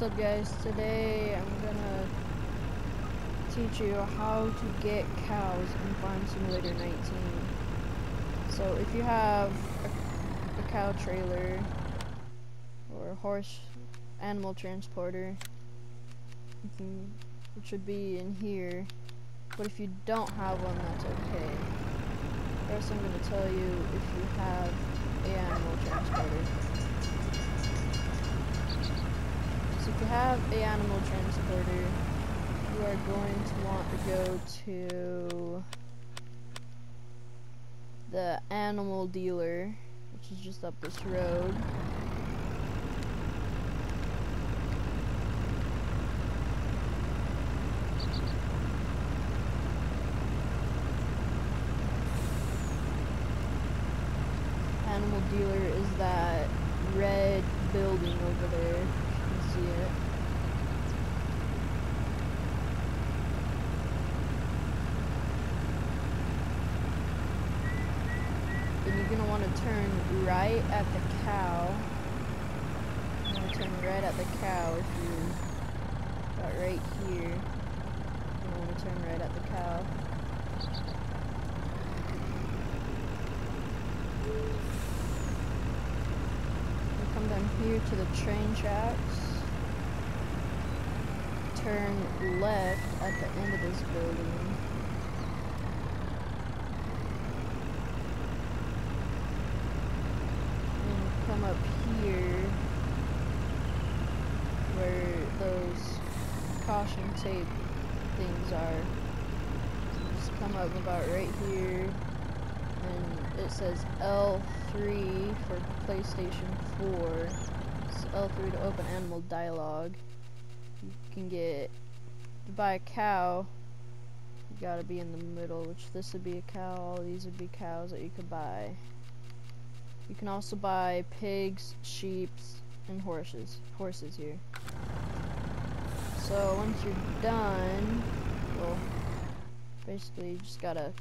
What's up guys? Today I'm gonna teach you how to get cows in Farm Simulator 19. So if you have a, a cow trailer or horse animal transporter, can, it should be in here. But if you don't have one, that's okay. First I'm gonna tell you if you have a animal transporter. You have a animal transporter, you are going to want to go to the animal dealer, which is just up this road. Animal dealer is that red building over there see it. Then you're gonna want to turn right at the cow. You want to turn right at the cow if you got right here. You want to turn right at the cow. come down here to the train tracks turn left at the end of this building. And come up here where those caution tape things are. Just come up about right here and it says L3 for PlayStation 4. It's L3 to open animal dialogue you can get to buy a cow you gotta be in the middle which this would be a cow all these would be cows that you could buy. You can also buy pigs sheep and horses horses here. So once you're done well basically you just gotta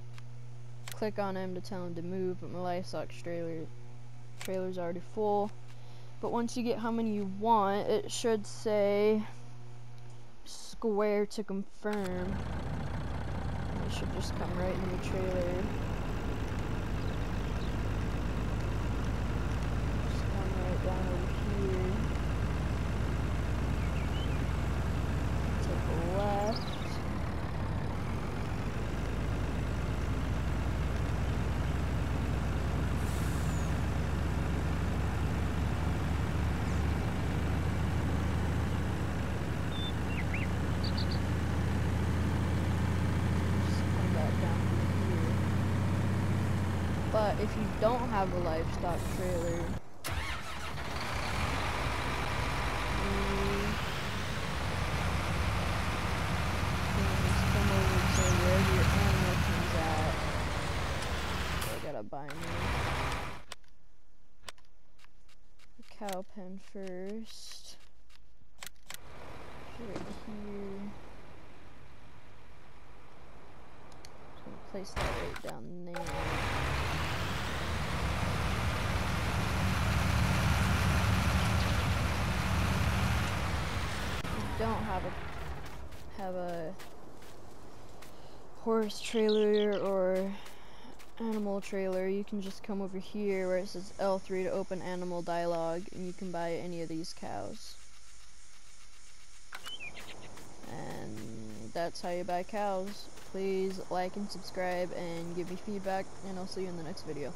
click on him to tell him to move but my livestock trailer trailer's already full. But once you get how many you want it should say square to confirm. It should just come right in the trailer. Just come right down over here. Take a left. But if you don't have a livestock trailer. Mm, mm, so I gotta buy a cow pen first. Right here. place that right down there. Don't have a have a horse trailer or animal trailer, you can just come over here where it says L3 to open animal dialogue and you can buy any of these cows. And that's how you buy cows. Please like and subscribe and give me feedback and I'll see you in the next video.